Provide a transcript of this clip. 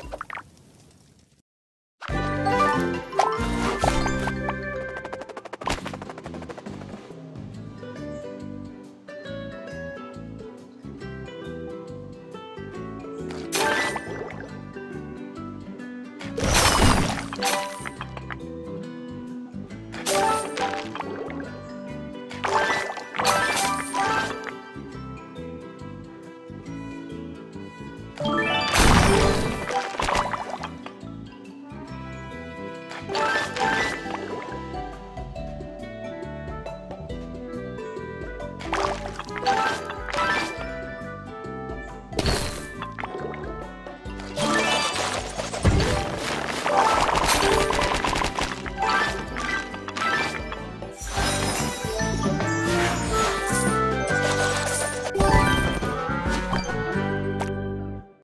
you What?